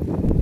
you